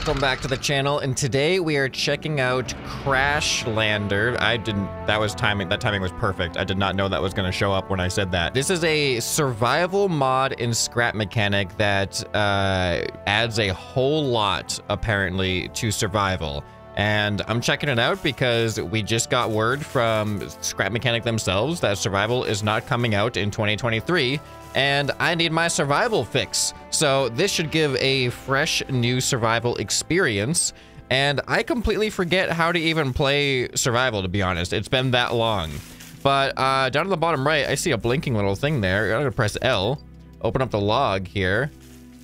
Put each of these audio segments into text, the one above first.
welcome back to the channel. And today we are checking out Crashlander. I didn't, that was timing, that timing was perfect. I did not know that was going to show up when I said that. This is a survival mod in scrap mechanic that uh, adds a whole lot, apparently, to survival. And I'm checking it out because we just got word from Scrap Mechanic themselves that survival is not coming out in 2023 and I need my survival fix. So this should give a fresh new survival experience. And I completely forget how to even play survival, to be honest. It's been that long. But uh, down at the bottom right, I see a blinking little thing there. I'm gonna press L, open up the log here.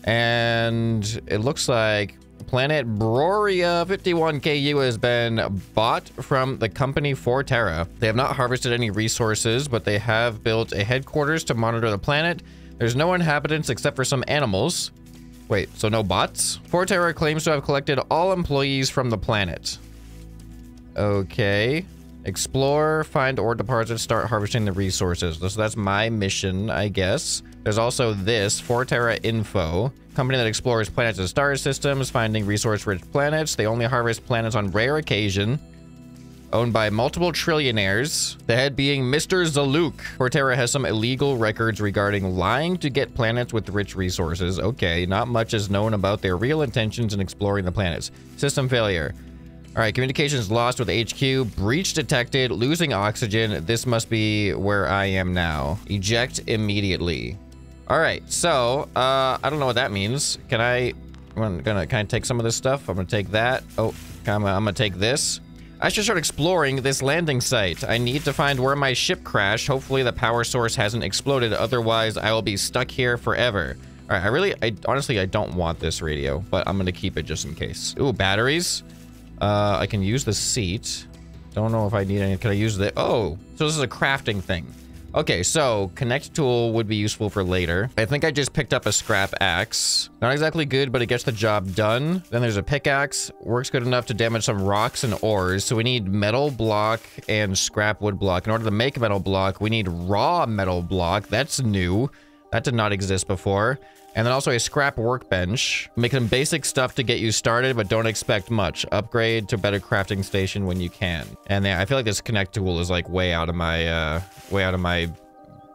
And it looks like planet Broria 51KU has been bought from the company Forterra. They have not harvested any resources, but they have built a headquarters to monitor the planet. There's no inhabitants except for some animals. Wait, so no bots? Forterra claims to have collected all employees from the planet. Okay. Explore, find ore deposits, start harvesting the resources. So that's my mission, I guess. There's also this, Forterra Info, company that explores planets and star systems, finding resource-rich planets. They only harvest planets on rare occasion. Owned by multiple trillionaires, the head being Mr. Zaluk. Forterra has some illegal records regarding lying to get planets with rich resources. Okay, not much is known about their real intentions in exploring the planets. System failure. All right, communications lost with HQ. Breach detected. Losing oxygen. This must be where I am now. Eject immediately. All right, so uh, I don't know what that means. Can I? I'm gonna kind of take some of this stuff. I'm gonna take that. Oh, I'm gonna, take this. I should start exploring this landing site. I need to find where my ship crashed. Hopefully the power source hasn't exploded. Otherwise, I will be stuck here forever. All right, I really, I honestly, I don't want this radio, but I'm gonna keep it just in case. Ooh, batteries. Uh, I can use the seat. Don't know if I need any. Can I use the? Oh, so this is a crafting thing. Okay, so connect tool would be useful for later. I think I just picked up a scrap axe. Not exactly good, but it gets the job done. Then there's a pickaxe. Works good enough to damage some rocks and ores. So we need metal block and scrap wood block. In order to make metal block, we need raw metal block. That's new. That did not exist before. And then also a scrap workbench. Make some basic stuff to get you started, but don't expect much. Upgrade to better crafting station when you can. And I feel like this connect tool is like way out of my, uh, way out of my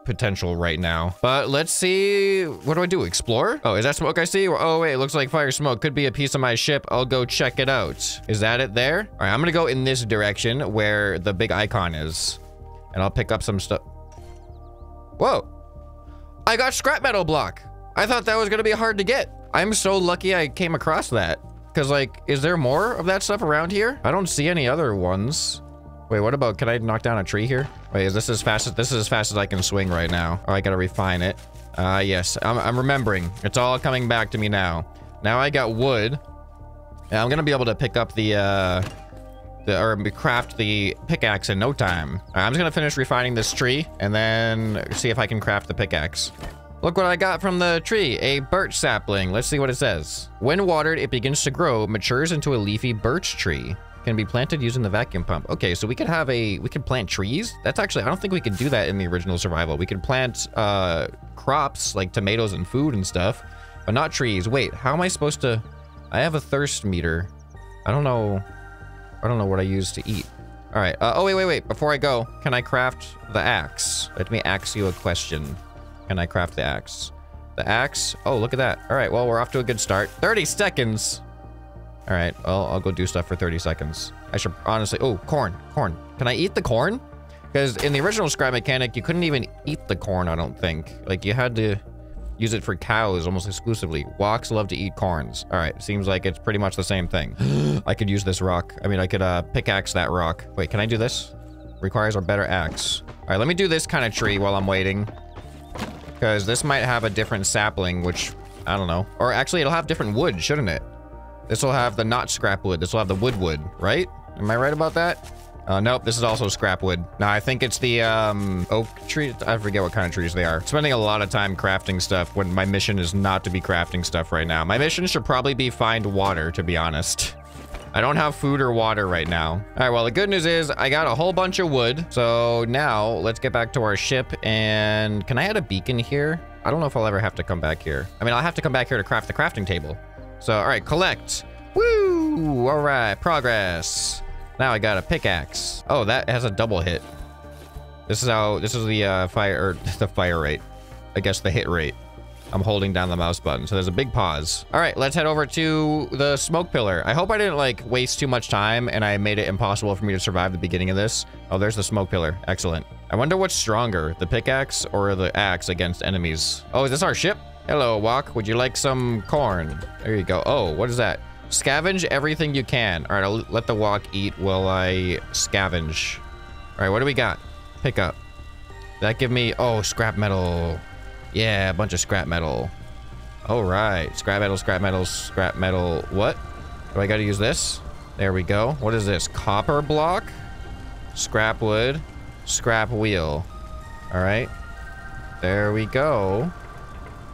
potential right now. But let's see. What do I do? Explore? Oh, is that smoke I see? Oh, wait, it looks like fire smoke. Could be a piece of my ship. I'll go check it out. Is that it there? All right, I'm gonna go in this direction where the big icon is. And I'll pick up some stuff. Whoa. I got scrap metal block. I thought that was gonna be hard to get. I'm so lucky I came across that. Cause like, is there more of that stuff around here? I don't see any other ones. Wait, what about, can I knock down a tree here? Wait, is this as fast as, this is as fast as I can swing right now. Oh, I gotta refine it. Uh, yes, I'm, I'm remembering. It's all coming back to me now. Now I got wood. And I'm gonna be able to pick up the, uh, the, or craft the pickaxe in no time. Right, I'm just gonna finish refining this tree and then see if I can craft the pickaxe. Look what I got from the tree, a birch sapling. Let's see what it says. When watered, it begins to grow, matures into a leafy birch tree. Can be planted using the vacuum pump. Okay, so we could have a, we could plant trees. That's actually, I don't think we could do that in the original survival. We could plant uh, crops like tomatoes and food and stuff, but not trees. Wait, how am I supposed to, I have a thirst meter. I don't know, I don't know what I use to eat. All right, uh, oh, wait, wait, wait. Before I go, can I craft the axe? Let me ask you a question. Can I craft the axe? The axe? Oh, look at that. All right, well, we're off to a good start. 30 seconds. All right, well, I'll go do stuff for 30 seconds. I should honestly, oh, corn, corn. Can I eat the corn? Because in the original scrap mechanic, you couldn't even eat the corn, I don't think. Like, you had to use it for cows almost exclusively. Wocs love to eat corns. All right, seems like it's pretty much the same thing. I could use this rock. I mean, I could uh, pickaxe that rock. Wait, can I do this? Requires a better axe. All right, let me do this kind of tree while I'm waiting. Because this might have a different sapling, which, I don't know. Or actually, it'll have different wood, shouldn't it? This will have the not scrap wood. This will have the wood wood, right? Am I right about that? Uh, nope, this is also scrap wood. Now, I think it's the um, oak tree. I forget what kind of trees they are. Spending a lot of time crafting stuff when my mission is not to be crafting stuff right now. My mission should probably be find water, to be honest. I don't have food or water right now. All right, well, the good news is I got a whole bunch of wood. So now let's get back to our ship. And can I add a beacon here? I don't know if I'll ever have to come back here. I mean, I'll have to come back here to craft the crafting table. So, all right, collect. Woo! All right, progress. Now I got a pickaxe. Oh, that has a double hit. This is how, this is the uh, fire, the fire rate. I guess the hit rate. I'm holding down the mouse button, so there's a big pause. All right, let's head over to the smoke pillar. I hope I didn't like waste too much time and I made it impossible for me to survive the beginning of this. Oh, there's the smoke pillar. Excellent. I wonder what's stronger, the pickaxe or the axe against enemies. Oh, is this our ship? Hello, Woc. Would you like some corn? There you go. Oh, what is that? Scavenge everything you can. All right, I'll let the Woc eat while I scavenge. All right, what do we got? Pick up. That give me, oh, scrap metal. Yeah, a bunch of scrap metal. All right, scrap metal, scrap metal, scrap metal. What? Do I got to use this? There we go. What is this? Copper block? Scrap wood, scrap wheel. All right. There we go.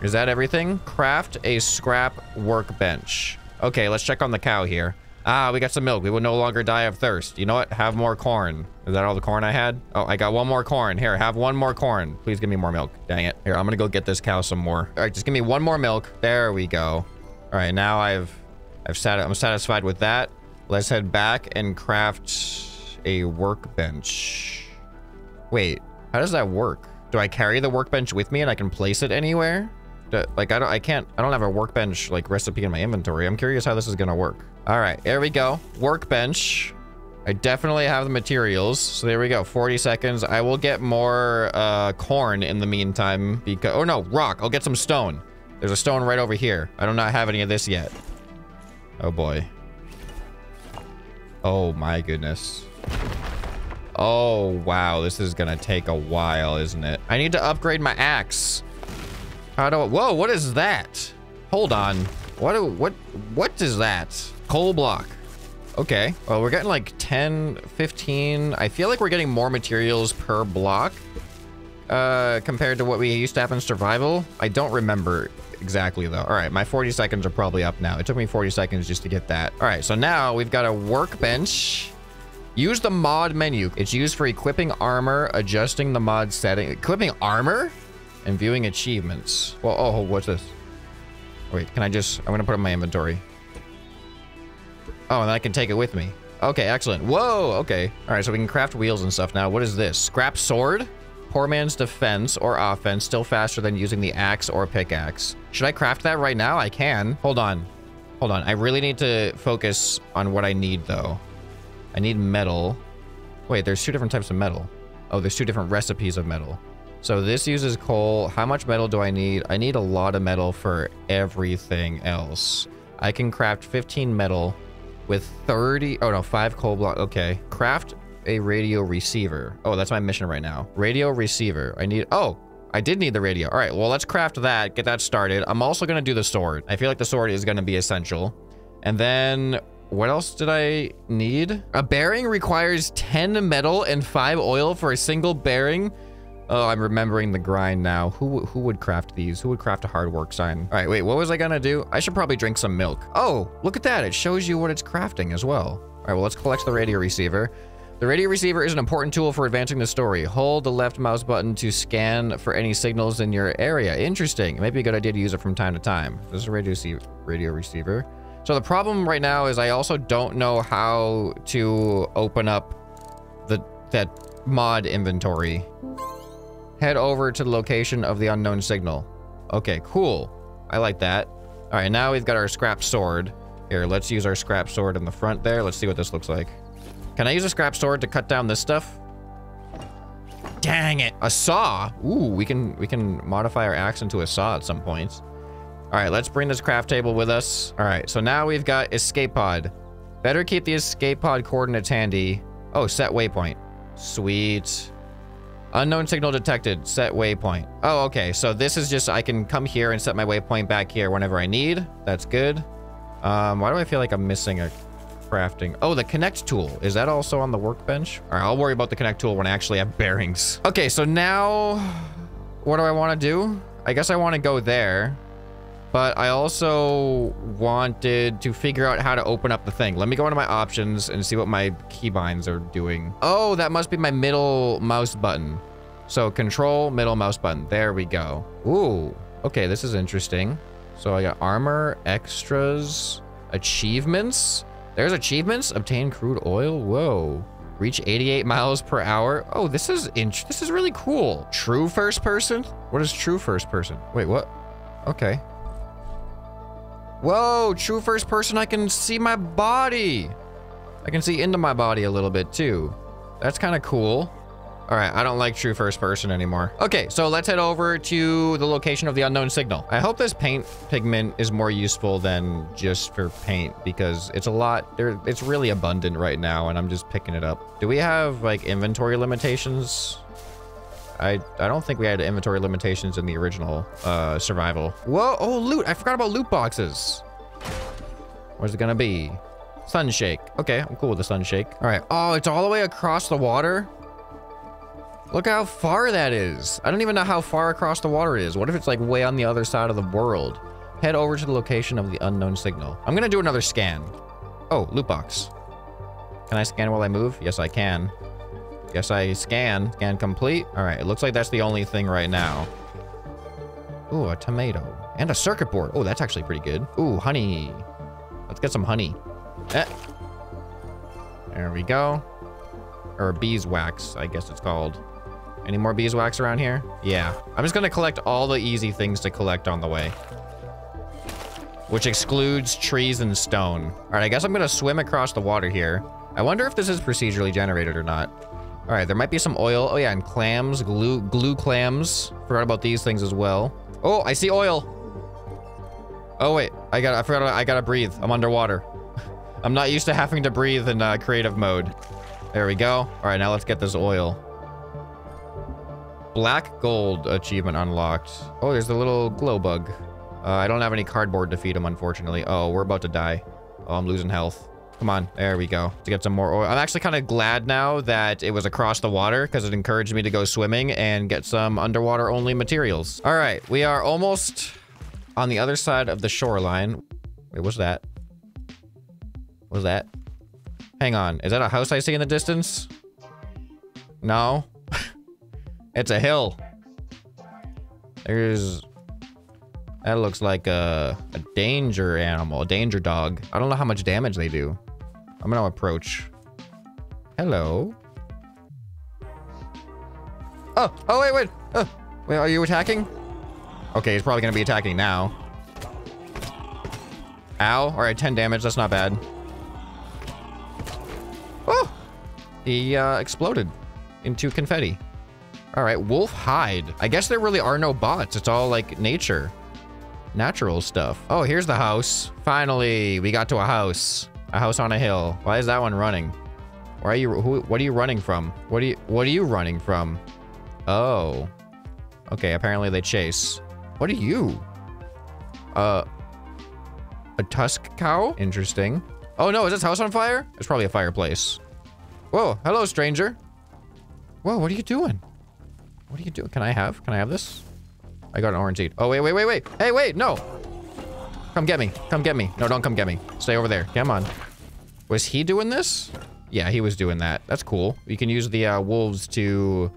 Is that everything? Craft a scrap workbench. Okay, let's check on the cow here. Ah, we got some milk. We will no longer die of thirst. You know what? Have more corn. Is that all the corn I had? Oh, I got one more corn. Here, have one more corn. Please give me more milk. Dang it. Here, I'm gonna go get this cow some more. All right, just give me one more milk. There we go. All right, now I've, I've sat, I'm satisfied with that. Let's head back and craft a workbench. Wait, how does that work? Do I carry the workbench with me and I can place it anywhere? Do, like, I don't, I can't, I don't have a workbench, like, recipe in my inventory. I'm curious how this is gonna work. All right, there we go. Workbench. I definitely have the materials. So there we go. 40 seconds. I will get more uh, corn in the meantime because... Oh, no. Rock. I'll get some stone. There's a stone right over here. I do not have any of this yet. Oh, boy. Oh, my goodness. Oh, wow. This is going to take a while, isn't it? I need to upgrade my axe. How do I... Whoa, what is that? Hold on. What, do, what, what is that? Coal block. Okay. Well, we're getting like 10, 15. I feel like we're getting more materials per block uh, compared to what we used to have in survival. I don't remember exactly though. All right, my 40 seconds are probably up now. It took me 40 seconds just to get that. All right, so now we've got a workbench. Use the mod menu. It's used for equipping armor, adjusting the mod setting, equipping armor, and viewing achievements. Well, oh, what's this? Wait, can I just, I'm gonna put it in my inventory. Oh, and I can take it with me. Okay, excellent. Whoa, okay. All right, so we can craft wheels and stuff now. What is this? Scrap sword? Poor man's defense or offense, still faster than using the axe or pickaxe. Should I craft that right now? I can. Hold on. Hold on. I really need to focus on what I need, though. I need metal. Wait, there's two different types of metal. Oh, there's two different recipes of metal. So this uses coal. How much metal do I need? I need a lot of metal for everything else. I can craft 15 metal with 30 oh no five coal block okay. Craft a radio receiver. Oh that's my mission right now. Radio receiver. I need oh i did need the radio. All right well let's craft that get that started. I'm also going to do the sword. I feel like the sword is going to be essential. And then what else did i need? A bearing requires 10 metal and 5 oil for a single bearing Oh, I'm remembering the grind now. Who who would craft these? Who would craft a hard work sign? All right, wait, what was I gonna do? I should probably drink some milk. Oh, look at that. It shows you what it's crafting as well. All right, well, let's collect the radio receiver. The radio receiver is an important tool for advancing the story. Hold the left mouse button to scan for any signals in your area. Interesting. It might be a good idea to use it from time to time. This is a radio, radio receiver. So the problem right now is I also don't know how to open up the that mod inventory. Head over to the location of the unknown signal. Okay, cool. I like that. All right, now we've got our scrap sword. Here, let's use our scrap sword in the front there. Let's see what this looks like. Can I use a scrap sword to cut down this stuff? Dang it. A saw. Ooh, we can we can modify our axe into a saw at some points. All right, let's bring this craft table with us. All right, so now we've got escape pod. Better keep the escape pod coordinates handy. Oh, set waypoint. Sweet. Unknown signal detected. Set waypoint. Oh, okay. So this is just, I can come here and set my waypoint back here whenever I need. That's good. Um, why do I feel like I'm missing a crafting? Oh, the connect tool. Is that also on the workbench? All right, I'll worry about the connect tool when I actually have bearings. Okay, so now what do I want to do? I guess I want to go there. But I also wanted to figure out how to open up the thing. Let me go into my options and see what my keybinds are doing. Oh, that must be my middle mouse button. So control, middle mouse button. There we go. Ooh, okay, this is interesting. So I got armor, extras, Achievements? There's achievements. Obtain crude oil. Whoa. Reach 88 miles per hour. Oh, this is int this is really cool. True first person? What is true first person? Wait, what? Okay. Whoa, true first person, I can see my body. I can see into my body a little bit too. That's kind of cool. All right, I don't like true first person anymore. Okay, so let's head over to the location of the unknown signal. I hope this paint pigment is more useful than just for paint because it's a lot, there, it's really abundant right now and I'm just picking it up. Do we have like inventory limitations? I, I don't think we had inventory limitations in the original uh, survival. Whoa, oh, loot. I forgot about loot boxes. Where's it gonna be? Sunshake. Okay, I'm cool with the sunshake. All right. Oh, it's all the way across the water? Look how far that is. I don't even know how far across the water it is. What if it's like way on the other side of the world? Head over to the location of the unknown signal. I'm gonna do another scan. Oh, loot box. Can I scan while I move? Yes, I can. Guess I scan. Scan complete. All right, it looks like that's the only thing right now. Ooh, a tomato. And a circuit board. Oh, that's actually pretty good. Ooh, honey. Let's get some honey. Eh. There we go. Or beeswax, I guess it's called. Any more beeswax around here? Yeah. I'm just gonna collect all the easy things to collect on the way. Which excludes trees and stone. All right, I guess I'm gonna swim across the water here. I wonder if this is procedurally generated or not. All right, there might be some oil. Oh yeah, and clams, glue, glue clams. Forgot about these things as well. Oh, I see oil. Oh wait, I got, I forgot, I gotta breathe. I'm underwater. I'm not used to having to breathe in uh, creative mode. There we go. All right, now let's get this oil. Black gold achievement unlocked. Oh, there's the little glow bug. Uh, I don't have any cardboard to feed him, unfortunately. Oh, we're about to die. Oh, I'm losing health. Come on, there we go. To get some more oil. I'm actually kind of glad now that it was across the water because it encouraged me to go swimming and get some underwater only materials. All right, we are almost on the other side of the shoreline. Wait, what's that? What's that? Hang on, is that a house I see in the distance? No. it's a hill. There's... That looks like a, a danger animal, a danger dog. I don't know how much damage they do. I'm gonna approach. Hello. Oh, oh, wait, wait. Oh, wait, are you attacking? Okay, he's probably gonna be attacking now. Ow. All right, 10 damage. That's not bad. Oh! He uh, exploded into confetti. All right, wolf hide. I guess there really are no bots. It's all like nature. Natural stuff. Oh, here's the house. Finally, we got to a house. A house on a hill. Why is that one running? Why are you, who, what are you running from? What are you, what are you running from? Oh. Okay, apparently they chase. What are you? Uh, a tusk cow? Interesting. Oh no, is this house on fire? It's probably a fireplace. Whoa, hello stranger. Whoa, what are you doing? What are you doing? Can I have, can I have this? I got an orange seed. Oh, wait, wait, wait, wait. Hey, wait, no. Come get me. Come get me. No, don't come get me. Stay over there. Come on. Was he doing this? Yeah, he was doing that. That's cool. You can use the uh, wolves to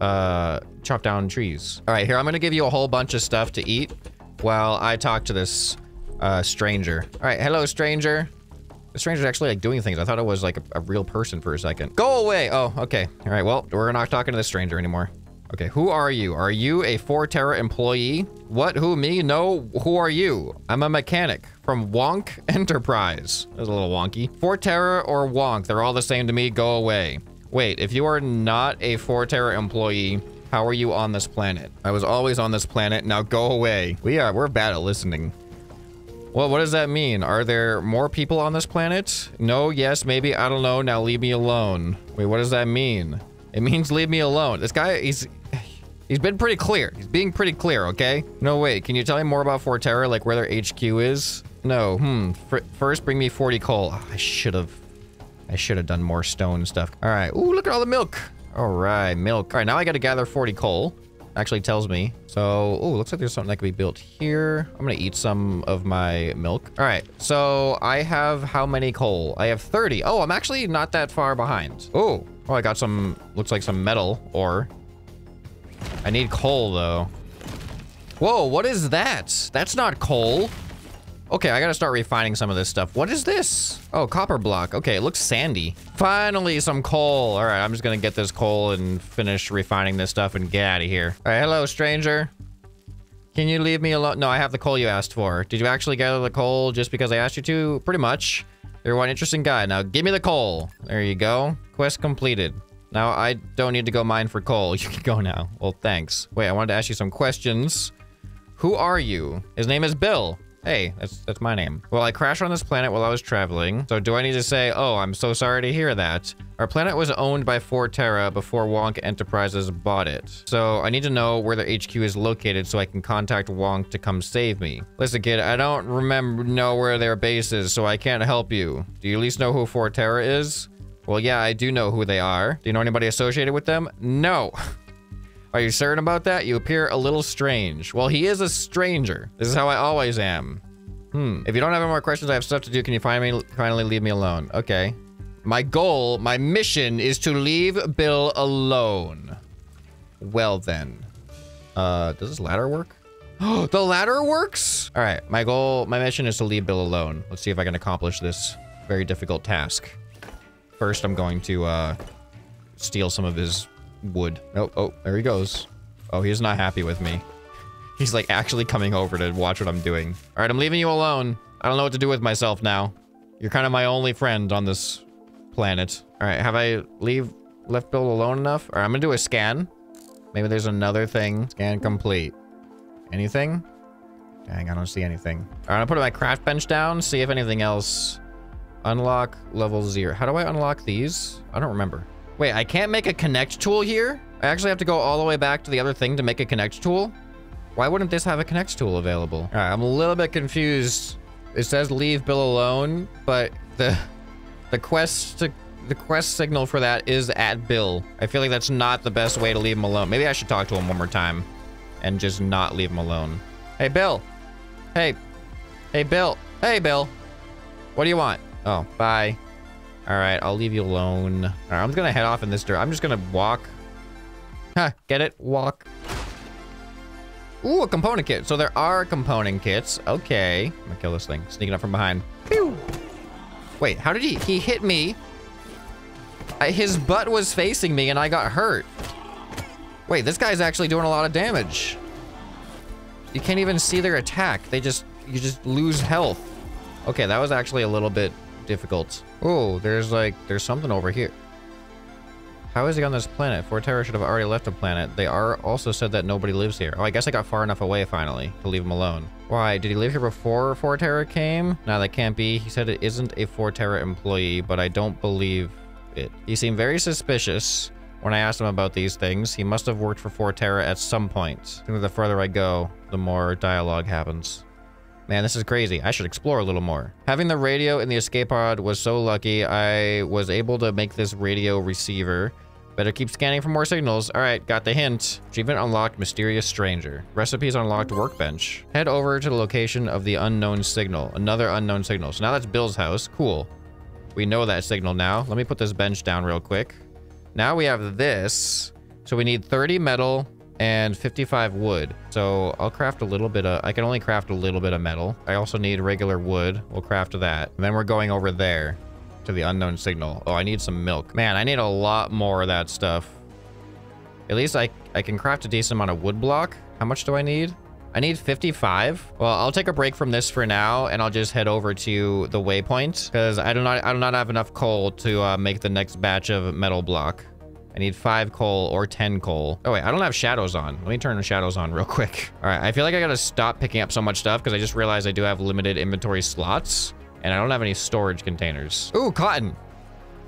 uh, chop down trees. All right, here, I'm to give you a whole bunch of stuff to eat while I talk to this uh, stranger. All right, hello, stranger. The stranger's actually like doing things. I thought it was like a, a real person for a second. Go away. Oh, okay. All right, well, we're not talking to this stranger anymore. Okay, who are you? Are you a Forterra employee? What, who, me? No, who are you? I'm a mechanic from Wonk Enterprise. That's a little wonky. Forterra or Wonk, they're all the same to me. Go away. Wait, if you are not a Forterra employee, how are you on this planet? I was always on this planet. Now go away. We are, we're bad at listening. Well, what does that mean? Are there more people on this planet? No, yes, maybe, I don't know. Now leave me alone. Wait, what does that mean? It means leave me alone. This guy, he's... He's been pretty clear. He's being pretty clear, okay? No, wait. Can you tell me more about Forterra, like where their HQ is? No, hmm. F first, bring me 40 coal. Oh, I should have... I should have done more stone stuff. All right. Ooh, look at all the milk. All right, milk. All right, now I got to gather 40 coal. Actually tells me. So, oh, looks like there's something that can be built here. I'm going to eat some of my milk. All right, so I have how many coal? I have 30. Oh, I'm actually not that far behind. Oh, oh, I got some, looks like some metal ore. I need coal, though. Whoa, what is that? That's not coal. Okay, I gotta start refining some of this stuff. What is this? Oh, copper block. Okay, it looks sandy. Finally, some coal. All right, I'm just gonna get this coal and finish refining this stuff and get out of here. All right, hello, stranger. Can you leave me alone? No, I have the coal you asked for. Did you actually gather the coal just because I asked you to? Pretty much. You're one interesting guy. Now, give me the coal. There you go. Quest completed. Now, I don't need to go mine for coal. You can go now. Well, thanks. Wait, I wanted to ask you some questions. Who are you? His name is Bill. Hey, that's, that's my name. Well, I crashed on this planet while I was traveling. So do I need to say, oh, I'm so sorry to hear that. Our planet was owned by Forterra before Wonk Enterprises bought it. So I need to know where their HQ is located so I can contact Wonk to come save me. Listen, kid, I don't remember know where their base is, so I can't help you. Do you at least know who Forterra is? Well, yeah, I do know who they are. Do you know anybody associated with them? No. Are you certain about that? You appear a little strange. Well, he is a stranger. This is how I always am. Hmm. If you don't have any more questions, I have stuff to do. Can you finally, finally leave me alone? Okay. My goal, my mission is to leave Bill alone. Well then. Uh, does this ladder work? The ladder works? All right, my goal, my mission is to leave Bill alone. Let's see if I can accomplish this very difficult task. First, I'm going to, uh, steal some of his wood. Oh, oh, there he goes. Oh, he's not happy with me. He's like actually coming over to watch what I'm doing. All right, I'm leaving you alone. I don't know what to do with myself now. You're kind of my only friend on this planet. All right, have I leave left Bill alone enough? All right, I'm gonna do a scan. Maybe there's another thing. Scan complete. Anything? Dang, I don't see anything. All right, I'm gonna put my craft bench down, see if anything else. Unlock level zero. How do I unlock these? I don't remember. Wait, I can't make a connect tool here? I actually have to go all the way back to the other thing to make a connect tool? Why wouldn't this have a connect tool available? All right, I'm a little bit confused. It says leave Bill alone, but the the quest to, the quest signal for that is at Bill. I feel like that's not the best way to leave him alone. Maybe I should talk to him one more time and just not leave him alone. Hey, Bill. Hey. Hey, Bill. Hey, Bill. What do you want? Oh, bye. All right, I'll leave you alone. All right, I'm just gonna head off in this direction. I'm just gonna walk. Huh, get it? Walk. Ooh, a component kit. So there are component kits. Okay. I'm gonna kill this thing. Sneaking up from behind. Pew! Wait, how did he... He hit me. I, his butt was facing me and I got hurt. Wait, this guy's actually doing a lot of damage. You can't even see their attack. They just... You just lose health. Okay, that was actually a little bit difficult. Oh, there's like, there's something over here. How is he on this planet? Forterra should have already left the planet. They are also said that nobody lives here. Oh, I guess I got far enough away finally to leave him alone. Why? Did he live here before Forterra came? No, that can't be. He said it isn't a Forterra employee, but I don't believe it. He seemed very suspicious when I asked him about these things. He must have worked for Forterra at some point. I think the further I go, the more dialogue happens. Man, this is crazy. I should explore a little more. Having the radio in the escape pod was so lucky. I was able to make this radio receiver. Better keep scanning for more signals. All right, got the hint. Achievement unlocked Mysterious Stranger. Recipes unlocked Workbench. Head over to the location of the unknown signal. Another unknown signal. So now that's Bill's house. Cool. We know that signal now. Let me put this bench down real quick. Now we have this. So we need 30 metal, and 55 wood. So I'll craft a little bit of, I can only craft a little bit of metal. I also need regular wood. We'll craft that. And then we're going over there to the unknown signal. Oh, I need some milk. Man, I need a lot more of that stuff. At least I, I can craft a decent amount of wood block. How much do I need? I need 55. Well, I'll take a break from this for now, and I'll just head over to the waypoint because I do not I do not have enough coal to uh, make the next batch of metal block. I need five coal or 10 coal. Oh wait, I don't have shadows on. Let me turn the shadows on real quick. All right, I feel like I gotta stop picking up so much stuff because I just realized I do have limited inventory slots and I don't have any storage containers. Ooh, cotton.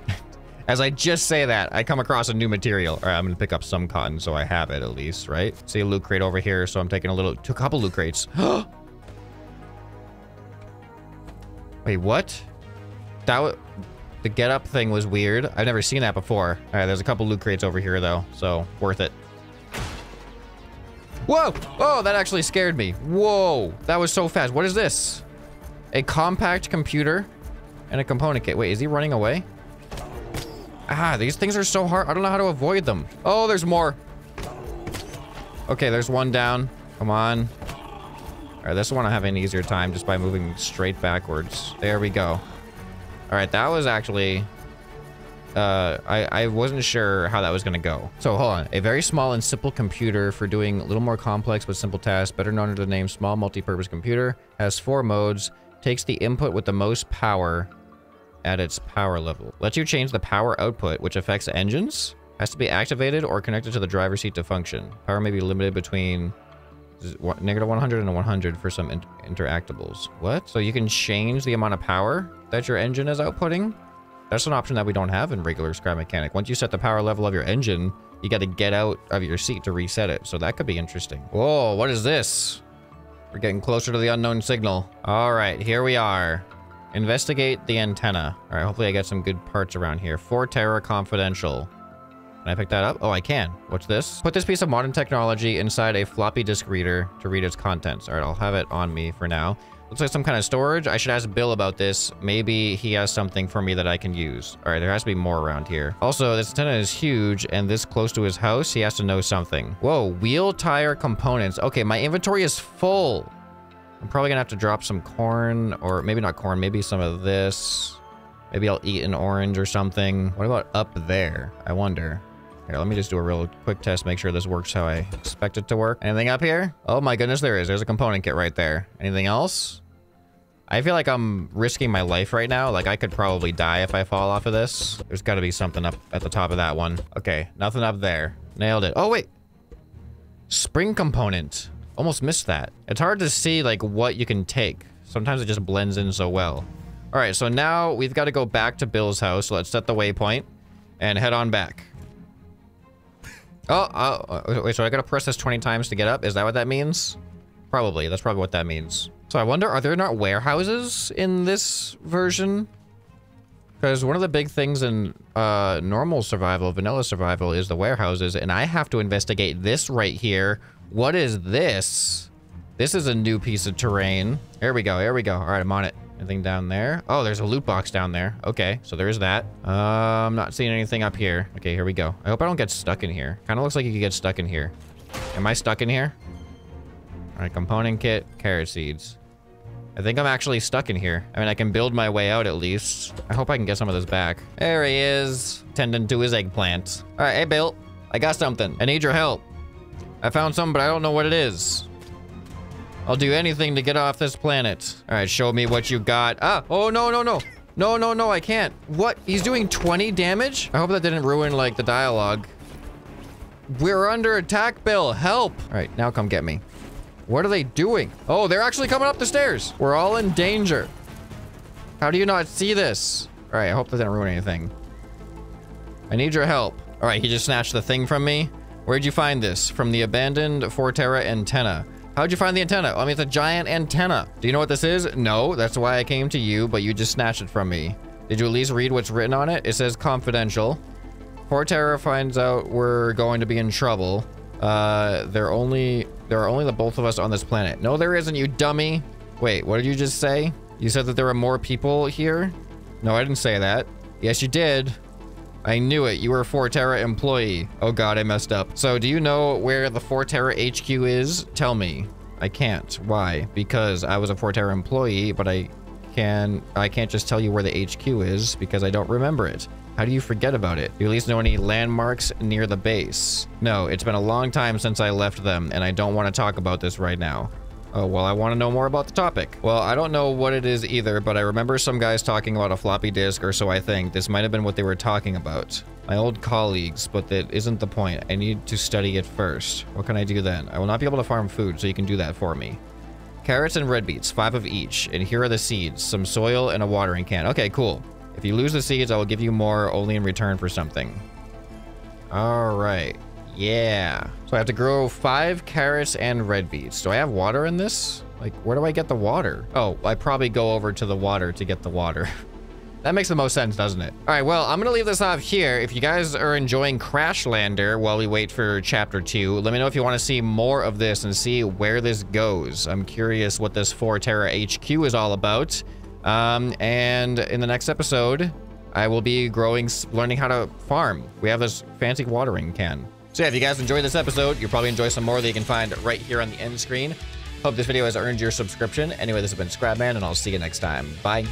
As I just say that, I come across a new material. All right, I'm gonna pick up some cotton so I have it at least, right? See a loot crate over here, so I'm taking a little, a couple loot crates. Wait, what? That was, the get up thing was weird. I've never seen that before. All right, there's a couple loot crates over here though, so worth it. Whoa! Oh, that actually scared me. Whoa, that was so fast. What is this? A compact computer and a component kit. Wait, is he running away? Ah, these things are so hard. I don't know how to avoid them. Oh, there's more. Okay, there's one down. Come on. All right, this one I have an easier time just by moving straight backwards. There we go. All right, that was actually uh, I, I wasn't sure how that was going to go. So hold on. A very small and simple computer for doing a little more complex but simple tasks, better known under the name small multi-purpose computer, has four modes, takes the input with the most power at its power level. Lets you change the power output, which affects engines, has to be activated or connected to the driver's seat to function. Power may be limited between negative 100 and 100 for some interactables. What? So you can change the amount of power that your engine is outputting? That's an option that we don't have in regular Scrap Mechanic. Once you set the power level of your engine, you got to get out of your seat to reset it. So that could be interesting. Whoa, what is this? We're getting closer to the unknown signal. All right, here we are. Investigate the antenna. All right, hopefully I get some good parts around here. Forterra Confidential. Can I pick that up? Oh, I can. What's this? Put this piece of modern technology inside a floppy disk reader to read its contents. All right, I'll have it on me for now. Looks like some kind of storage. I should ask Bill about this. Maybe he has something for me that I can use. All right, there has to be more around here. Also, this antenna is huge and this close to his house, he has to know something. Whoa, wheel tire components. Okay, my inventory is full. I'm probably gonna have to drop some corn or maybe not corn, maybe some of this. Maybe I'll eat an orange or something. What about up there? I wonder. Here, let me just do a real quick test, make sure this works how I expect it to work. Anything up here? Oh my goodness, there is. There's a component kit right there. Anything else? I feel like I'm risking my life right now. Like, I could probably die if I fall off of this. There's got to be something up at the top of that one. Okay, nothing up there. Nailed it. Oh, wait. Spring component. Almost missed that. It's hard to see, like, what you can take. Sometimes it just blends in so well. All right, so now we've got to go back to Bill's house. Let's set the waypoint and head on back. Oh, oh, wait, so I gotta press this 20 times to get up? Is that what that means? Probably, that's probably what that means. So I wonder, are there not warehouses in this version? Because one of the big things in uh, normal survival, vanilla survival, is the warehouses, and I have to investigate this right here. What is this? This is a new piece of terrain. Here we go, here we go. All right, I'm on it. Anything down there? Oh, there's a loot box down there. Okay, so there's that. Uh, I'm not seeing anything up here. Okay, here we go. I hope I don't get stuck in here. Kind of looks like you could get stuck in here. Am I stuck in here? All right, component kit, carrot seeds. I think I'm actually stuck in here. I mean, I can build my way out at least. I hope I can get some of this back. There he is, tending to his eggplant. All right, hey, Bill. I got something. I need your help. I found something, but I don't know what it is. I'll do anything to get off this planet. All right, show me what you got. Ah, oh, no, no, no. No, no, no, I can't. What? He's doing 20 damage? I hope that didn't ruin, like, the dialogue. We're under attack, Bill. Help. All right, now come get me. What are they doing? Oh, they're actually coming up the stairs. We're all in danger. How do you not see this? All right, I hope that didn't ruin anything. I need your help. All right, he just snatched the thing from me. Where'd you find this? From the abandoned Forterra antenna. How'd you find the antenna? I mean, it's a giant antenna. Do you know what this is? No, that's why I came to you, but you just snatched it from me. Did you at least read what's written on it? It says confidential. Forterra finds out we're going to be in trouble. Uh, there only there are only the both of us on this planet. No, there isn't, you dummy. Wait, what did you just say? You said that there were more people here? No, I didn't say that. Yes, you did. I knew it. You were a Forterra employee. Oh god, I messed up. So do you know where the Forterra HQ is? Tell me. I can't. Why? Because I was a Forterra employee, but I can I can't just tell you where the HQ is because I don't remember it. How do you forget about it? Do you at least know any landmarks near the base? No, it's been a long time since I left them, and I don't want to talk about this right now. Oh, well, I want to know more about the topic. Well, I don't know what it is either, but I remember some guys talking about a floppy disk, or so I think. This might have been what they were talking about. My old colleagues, but that isn't the point. I need to study it first. What can I do then? I will not be able to farm food, so you can do that for me. Carrots and red beets, five of each. And here are the seeds, some soil and a watering can. Okay, cool. If you lose the seeds, I will give you more only in return for something. All right. Yeah. So I have to grow five carrots and red beets. Do I have water in this? Like, where do I get the water? Oh, I probably go over to the water to get the water. that makes the most sense, doesn't it? All right, well, I'm going to leave this off here. If you guys are enjoying Crashlander while we wait for Chapter 2, let me know if you want to see more of this and see where this goes. I'm curious what this Forterra HQ is all about. Um, and in the next episode, I will be growing, learning how to farm. We have this fancy watering can. So yeah, if you guys enjoyed this episode, you'll probably enjoy some more that you can find right here on the end screen. Hope this video has earned your subscription. Anyway, this has been ScrapMan, and I'll see you next time. Bye.